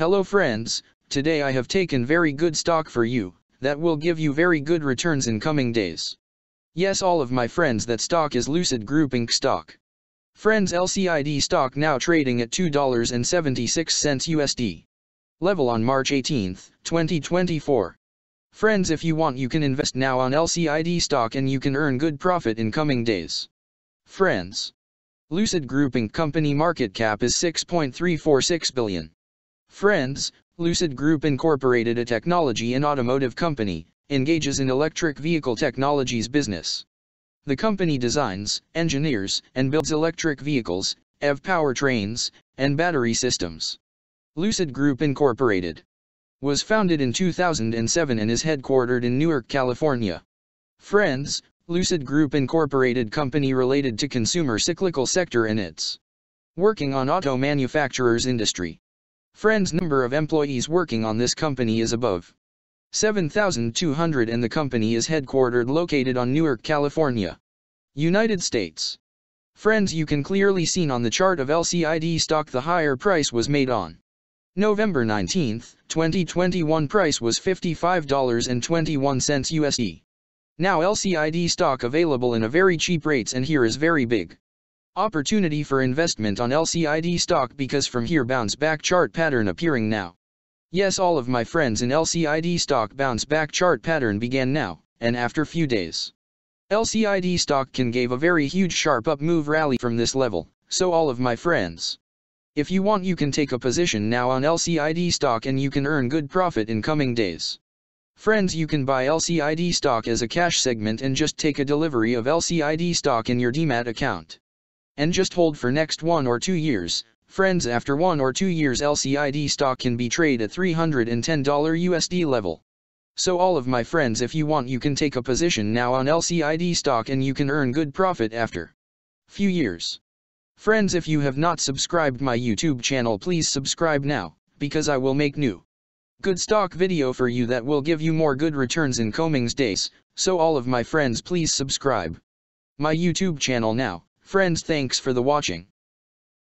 Hello friends, today I have taken very good stock for you, that will give you very good returns in coming days. Yes all of my friends that stock is Lucid Group Inc. stock. Friends LCID stock now trading at $2.76 USD. Level on March 18, 2024. Friends if you want you can invest now on LCID stock and you can earn good profit in coming days. Friends. Lucid Group Inc. company market cap is 6.346 billion. Friends, Lucid Group Incorporated a technology and automotive company, engages in electric vehicle technologies business. The company designs, engineers, and builds electric vehicles, EV powertrains, and battery systems. Lucid Group Incorporated was founded in 2007 and is headquartered in Newark, California. Friends, Lucid Group Incorporated company related to consumer cyclical sector and its working on auto manufacturers industry. Friends number of employees working on this company is above 7,200 and the company is headquartered located on Newark, California, United States. Friends you can clearly seen on the chart of LCID stock the higher price was made on November 19, 2021 price was $55.21 USD. Now LCID stock available in a very cheap rates and here is very big. Opportunity for investment on LCID stock because from here bounce back chart pattern appearing now. Yes all of my friends in LCID stock bounce back chart pattern began now, and after few days. LCID stock can gave a very huge sharp up move rally from this level, so all of my friends. If you want you can take a position now on LCID stock and you can earn good profit in coming days. Friends you can buy LCID stock as a cash segment and just take a delivery of LCID stock in your demat account. And just hold for next one or two years, friends after one or two years LCID stock can be trade at $310 USD level. So all of my friends if you want you can take a position now on LCID stock and you can earn good profit after few years. Friends if you have not subscribed my YouTube channel please subscribe now, because I will make new good stock video for you that will give you more good returns in Comings days, so all of my friends please subscribe my YouTube channel now, friends thanks for the watching.